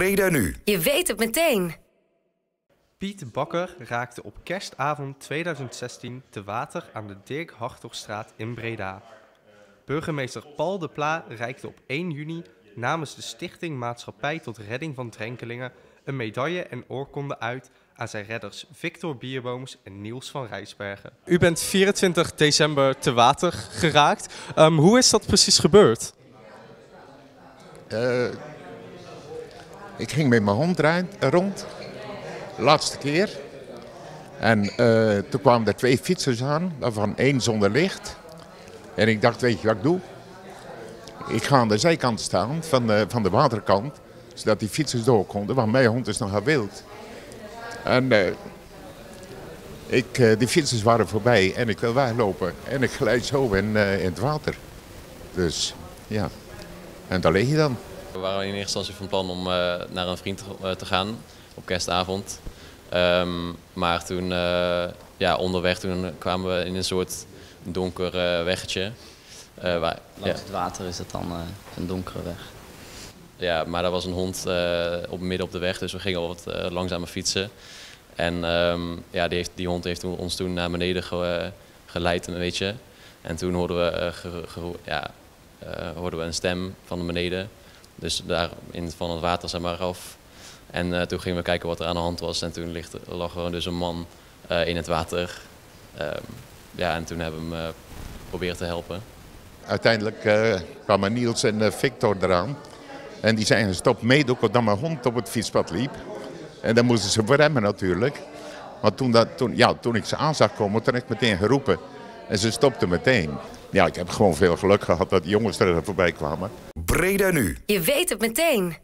Breda nu. Je weet het meteen. Piet Bakker raakte op kerstavond 2016 te water aan de Dirk Hartogstraat in Breda. Burgemeester Paul de Pla reikte op 1 juni namens de Stichting Maatschappij tot Redding van Drenkelingen een medaille en oorkonde uit aan zijn redders Victor Bierbooms en Niels van Rijsbergen. U bent 24 december te water geraakt. Ehm, hoe is dat precies gebeurd? Uh, ik ging met mijn hond rond. Laatste keer. En uh, toen kwamen er twee fietsers aan, waarvan één zonder licht. En ik dacht, weet je wat ik doe? Ik ga aan de zijkant staan, van de, van de waterkant, zodat die fietsers door konden, want mijn hond is nogal wild. En uh, ik, uh, die fietsers waren voorbij en ik wil weglopen. En ik glijd zo in, in het water. Dus ja, en daar lig je dan. We waren in eerste instantie van plan om naar een vriend te gaan op kerstavond. Um, maar toen, ja, onderweg toen kwamen we in een soort donker weggetje. waar, Langs ja. het water is het dan een donkere weg. Ja, maar er was een hond op midden op de weg, dus we gingen wat uh, langzamer fietsen. En um, ja, die, heeft, die hond heeft ons toen naar beneden ge, geleid, een beetje. En toen hoorden we, uh, ge, ge, ja, hoorden we een stem van beneden. Dus daar in, van het water zeg maar af. En toen gingen we kijken wat er aan de hand was. En toen ligt, lag er dus een man in het water. Um, ja, en toen hebben we hem proberen te helpen. Uiteindelijk kwamen Niels en Victor eraan. En die zijn gestopt meedoen dat mijn hond op het fietspad liep. En dan moesten ze remmen natuurlijk. Maar toen, dat, toen, ja, toen ik ze aan zag komen, toen heb ik meteen geroepen. En ze stopten meteen. Ja, ik heb gewoon veel geluk gehad dat die jongens er voorbij kwamen. Breda nu. Je weet het meteen.